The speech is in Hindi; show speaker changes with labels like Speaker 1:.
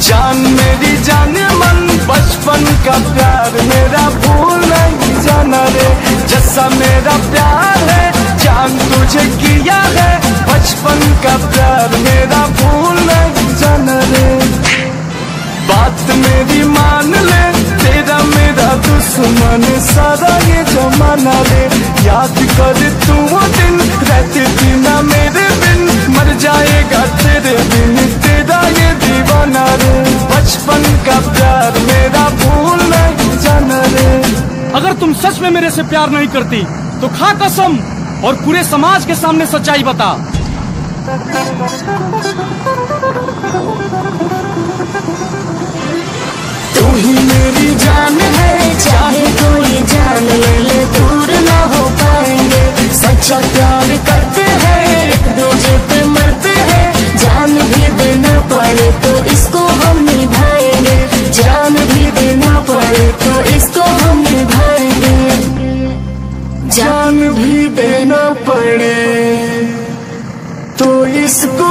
Speaker 1: जान मेरी जान, मन बचपन का प्यार, मेरा भूल नहीं जाना रे। जैसा मेरा प्यार है, जान तुझे किया है। बचपन का प्यार, मेरा भूल नहीं जाना रे। बात मेरी मान ले, तेरा मेरा दुश्मन, सारा ये जमाना रे। याद कर का प्यार मेरा भूल नहीं रे।
Speaker 2: अगर तुम सच में मेरे से प्यार नहीं करती तो खा कसम और पूरे समाज के सामने सच्चाई बता।
Speaker 1: जान
Speaker 3: भी देना
Speaker 1: पड़े। तो इसको